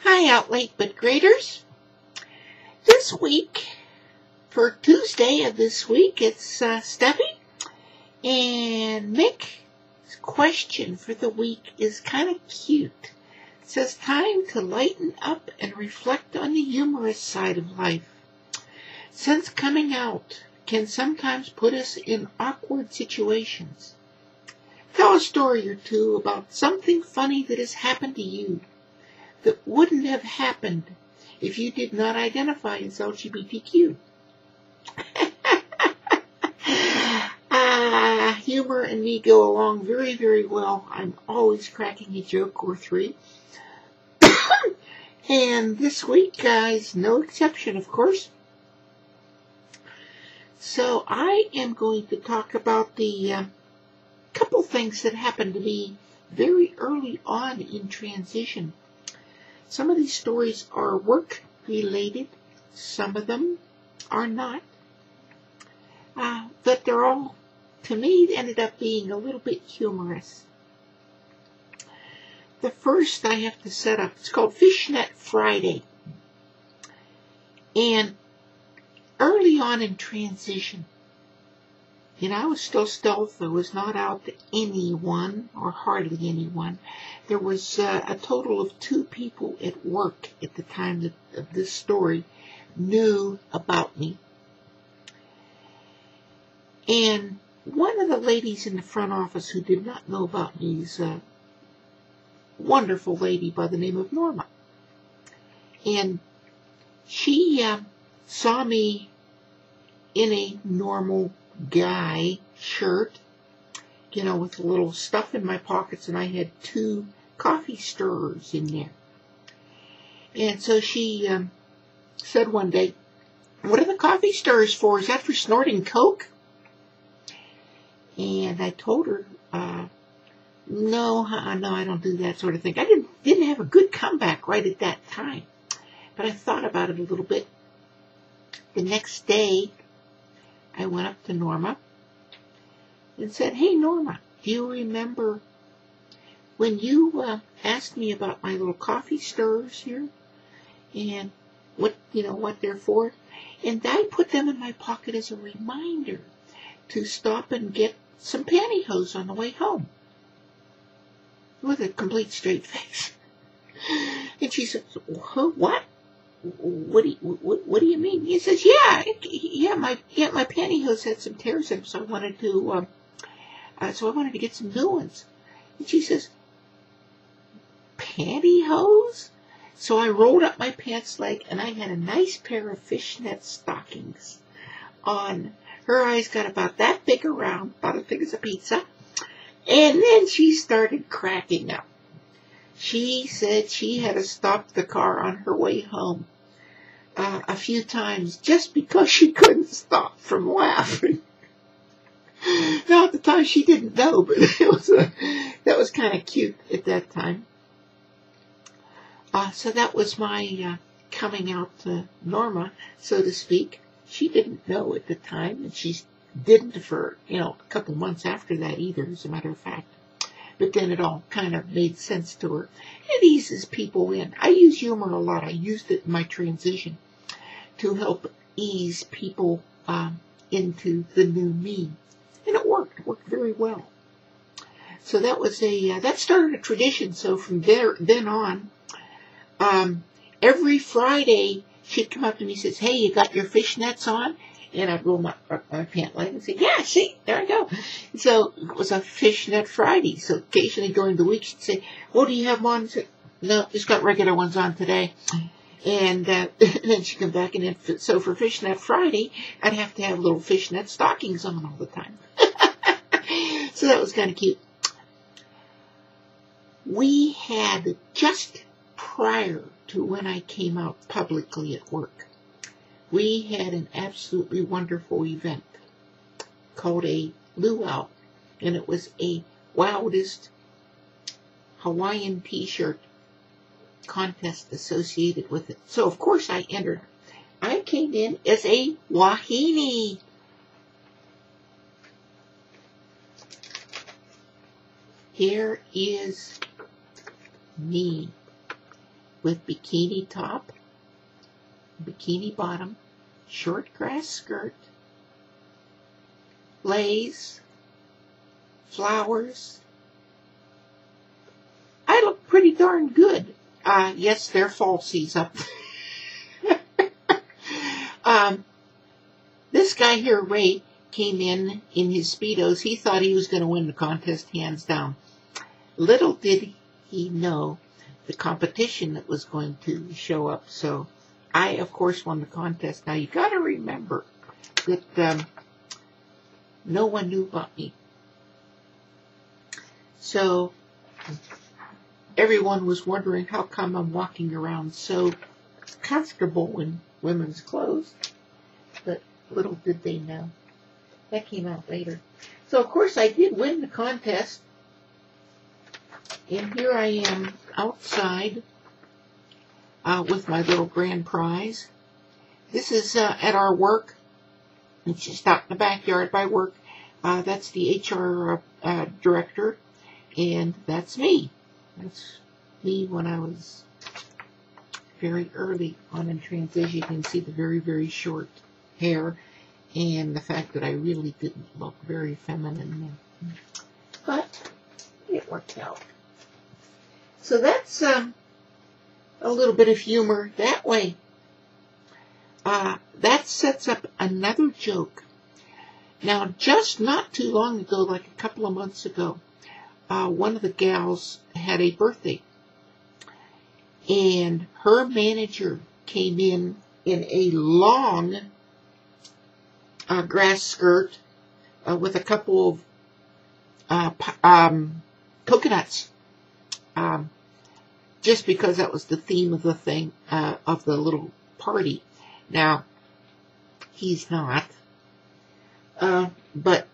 Hi, out late but graders. This week, for Tuesday of this week, it's uh, Stephie and Mic's question for the week is kind of cute. It says, time to lighten up and reflect on the humorous side of life. Since coming out can sometimes put us in awkward situations. Tell a story or two about something funny that has happened to you that wouldn't have happened if you did not identify as LGBTQ. ah, humor and me go along very, very well. I'm always cracking a joke or three. and this week, guys, no exception, of course. So I am going to talk about the uh, couple things that happened to me very early on in transition. Some of these stories are work related, some of them are not. Uh, but they're all, to me, ended up being a little bit humorous. The first I have to set up, it's called Fishnet Friday. And early on in transition, you know, I was still stealth. I was not out to anyone, or hardly anyone. There was uh, a total of two people at work at the time that, of this story knew about me. And one of the ladies in the front office who did not know about me is a wonderful lady by the name of Norma. And she uh, saw me in a normal guy shirt, you know, with a little stuff in my pockets, and I had two coffee stirrers in there. And so she um, said one day, What are the coffee stirrers for? Is that for snorting Coke? And I told her, uh, no, uh, no, I don't do that sort of thing. I didn't, didn't have a good comeback right at that time. But I thought about it a little bit. The next day, I went up to Norma and said, Hey, Norma, do you remember when you uh, asked me about my little coffee stirrers here and what, you know, what they're for? And I put them in my pocket as a reminder to stop and get some pantyhose on the way home with a complete straight face. And she says, huh, what? What do you, what, what do you mean? He says, yeah, yeah, my, yeah, my pantyhose had some tears in them, so I wanted to, um, uh, so I wanted to get some new ones. And she says, pantyhose? So I rolled up my pants leg and I had a nice pair of fishnet stockings on. Her eyes got about that big around, about as big as a pizza. And then she started cracking up. She said she had to stop the car on her way home uh, a few times just because she couldn't stop from laughing. now at the time she didn't know, but it was a, that was kind of cute at that time. Uh, so that was my uh, coming out to Norma, so to speak. She didn't know at the time, and she didn't for you know a couple months after that either, as a matter of fact. But then it all kind of made sense to her. It eases people in. I use humor a lot. I used it in my transition to help ease people um, into the new me, and it worked. It worked very well. So that was a uh, that started a tradition. So from there then on, um, every Friday she'd come up to me and says, "Hey, you got your fishnets on?" And I'd roll my, my pant leg and say, "Yeah, see, there I go." So it was a fishnet Friday. So occasionally during the week she'd say, "Well, do you have one?" Say, no, just got regular ones on today. And, uh, and then she'd come back and then, so for fishnet Friday, I'd have to have little fishnet stockings on all the time. so that was kind of cute. We had just prior to when I came out publicly at work, we had an absolutely wonderful event called a luau, and it was a wildest Hawaiian t-shirt contest associated with it. So of course I entered. I came in as a wahine. Here is me with bikini top, bikini bottom, short grass skirt, lace, flowers. I look pretty darn good. Uh, yes, they're falsies up. um, this guy here, Ray, came in in his Speedos. He thought he was going to win the contest hands down. Little did he know the competition that was going to show up. So I, of course, won the contest. Now you got to remember that um, no one knew about me. So everyone was wondering how come I'm walking around so comfortable in women's clothes. But little did they know. That came out later. So of course I did win the contest. And here I am outside uh, with my little grand prize. This is uh, at our work. It's just out in the backyard by work. Uh, that's the HR uh, director, and that's me. That's me when I was very early on in transition. You can see the very, very short hair and the fact that I really didn't look very feminine. But it worked out. So that's um, a little bit of humor that way. Uh, that sets up another joke. Now, just not too long ago, like a couple of months ago, uh, one of the gals had a birthday. And her manager came in in a long uh, grass skirt uh, with a couple of uh, um, coconuts. Um, just because that was the theme of the thing, uh, of the little party. Now, he's not. Uh, but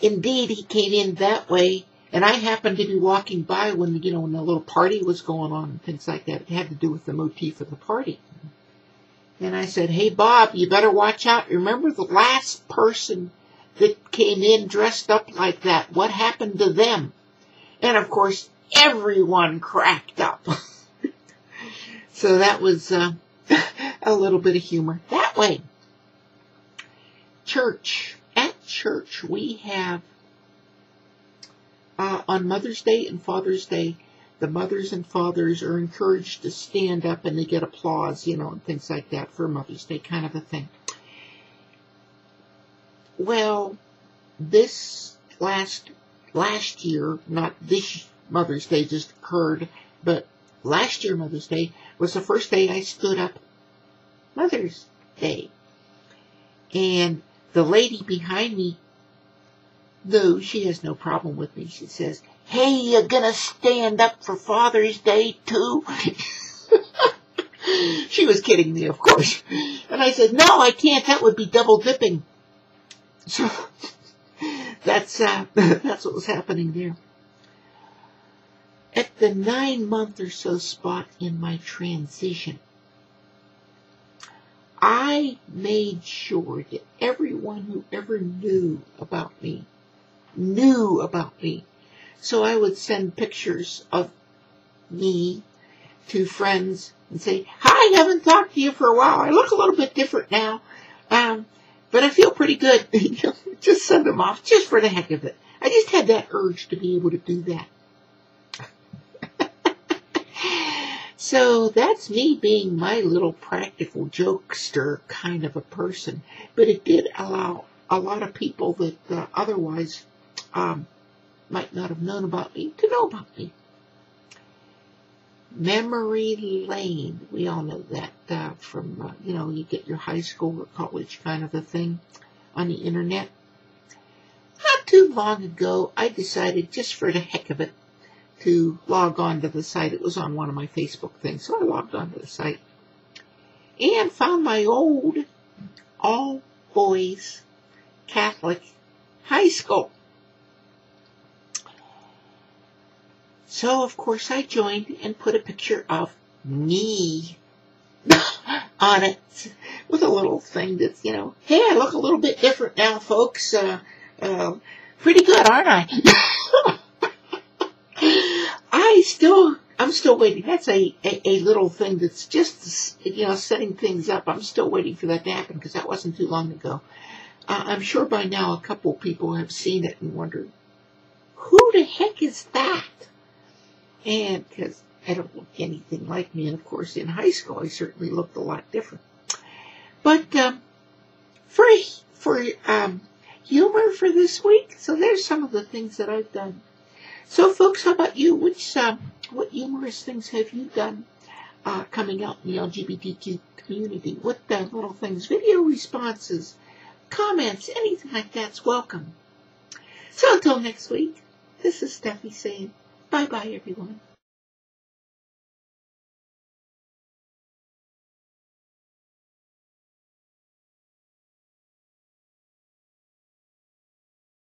indeed, he came in that way, and I happened to be walking by when, you know, when the little party was going on and things like that. It had to do with the motif of the party. And I said, hey, Bob, you better watch out. Remember the last person that came in dressed up like that? What happened to them? And of course, everyone cracked up. so that was uh, a little bit of humor that way. Church. At church, we have uh, on Mother's Day and Father's Day, the mothers and fathers are encouraged to stand up and they get applause, you know, and things like that for Mother's Day kind of a thing. Well, this last last year, not this Mother's Day just occurred, but last year Mother's Day was the first day I stood up Mother's Day. And the lady behind me, though she has no problem with me, she says, Hey, you're gonna stand up for Father's Day too? she was kidding me, of course. And I said, no, I can't. That would be double dipping. So that's, uh, that's what was happening there. The nine month or so spot in my transition, I made sure that everyone who ever knew about me knew about me so I would send pictures of me to friends and say, hi, I haven't talked to you for a while. I look a little bit different now. Um, but I feel pretty good. just send them off just for the heck of it. I just had that urge to be able to do that. So that's me being my little practical jokester kind of a person. But it did allow a lot of people that uh, otherwise um, might not have known about me to know about me. Memory lane. We all know that uh, from, uh, you know, you get your high school or college kind of a thing on the internet. Not too long ago, I decided just for the heck of it to log on to the site. It was on one of my Facebook things, so I logged on to the site and found my old all boys Catholic high school. So, of course, I joined and put a picture of me on it with a little thing that's, you know, hey, I look a little bit different now, folks. Uh, uh, pretty good, aren't I? I still, I'm still waiting. That's a, a, a little thing that's just, you know, setting things up. I'm still waiting for that to happen because that wasn't too long ago. Uh, I'm sure by now a couple people have seen it and wondered, who the heck is that? And because I don't look anything like me, and of course in high school I certainly looked a lot different. But um, for for um, humor for this week, so there's some of the things that I've done. So, folks, how about you? Which um, what humorous things have you done uh, coming out in the LGBTQ community? What uh, little things, video responses, comments, anything like that's welcome. So until next week, this is Stephie saying bye bye, everyone.